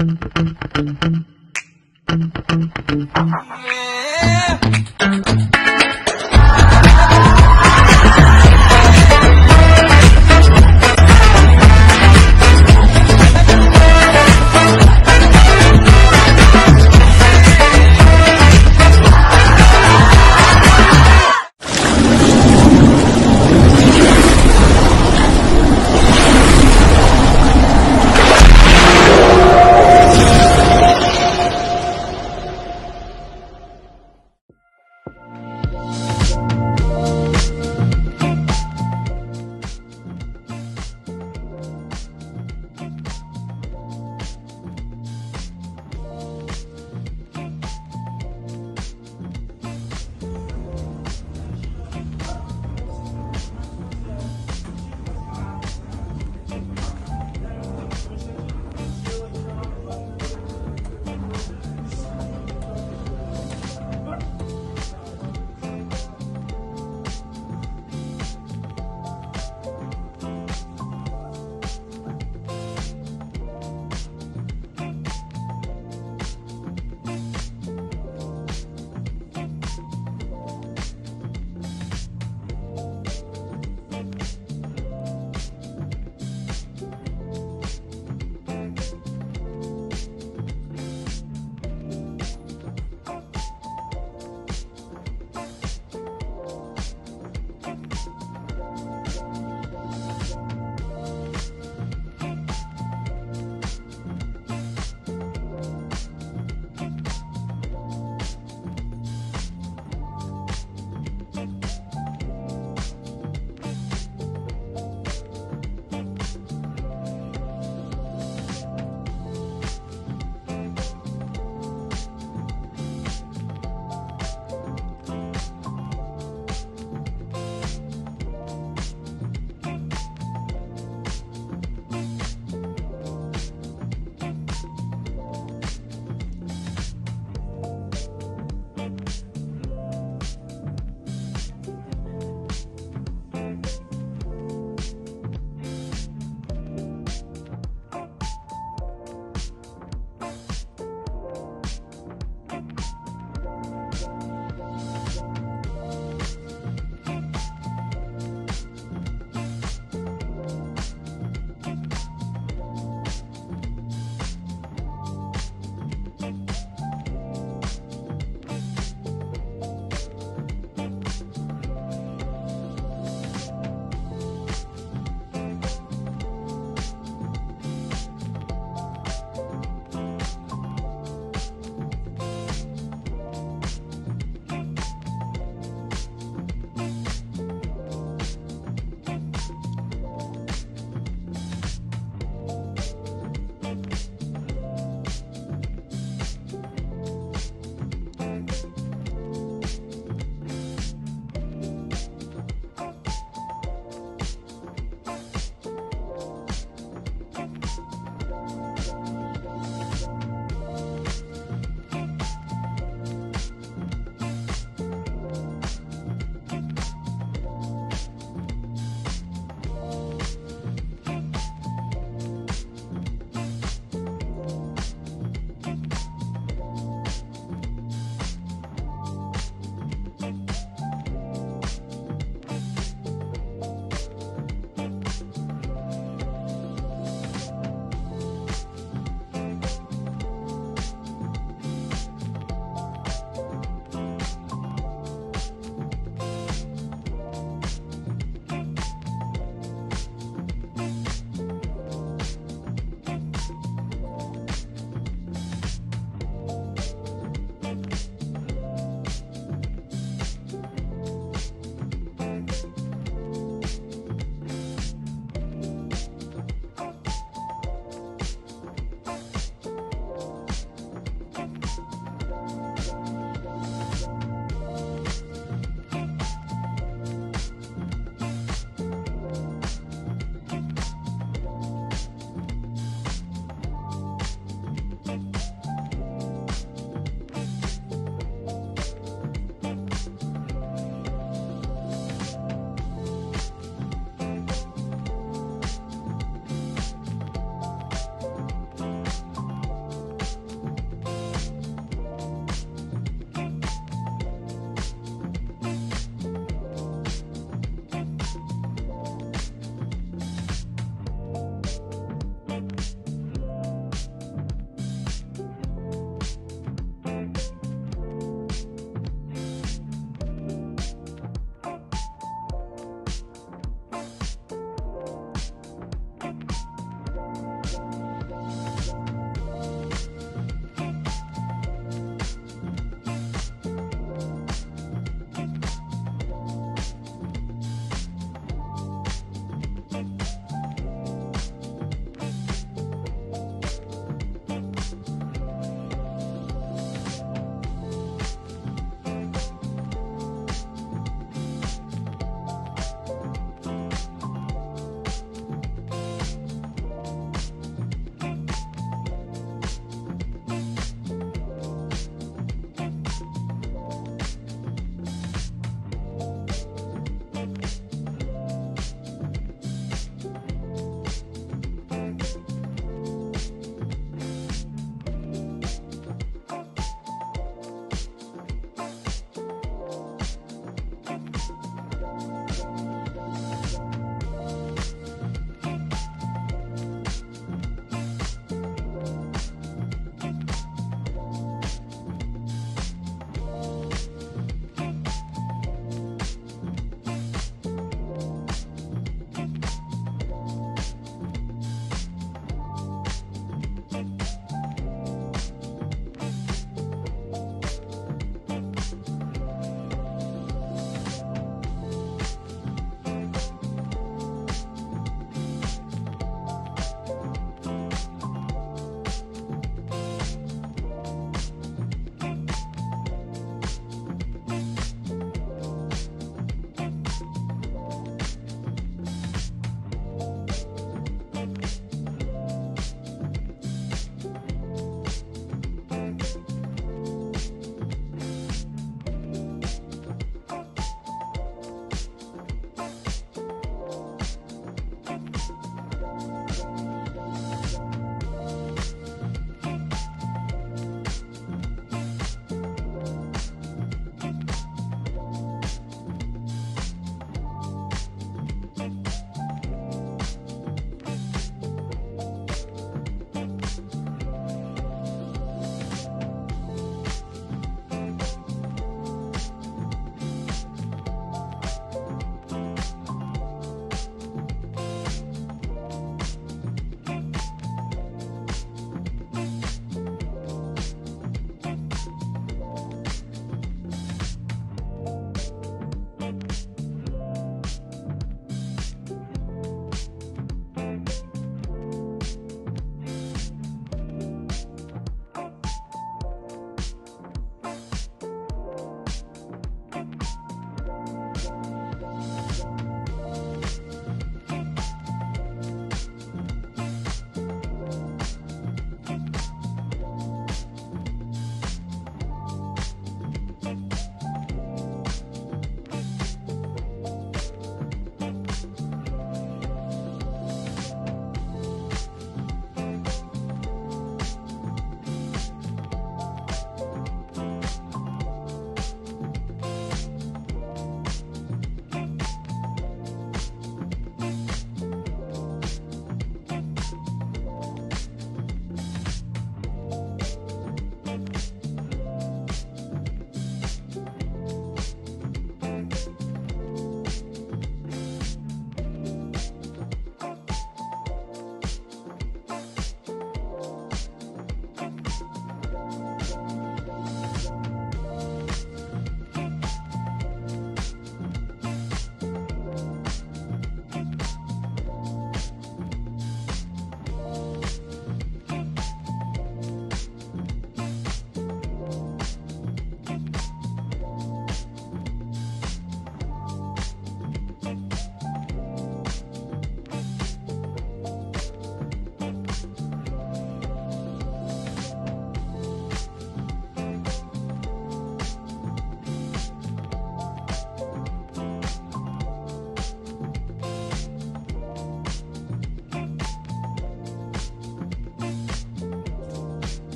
Yeah.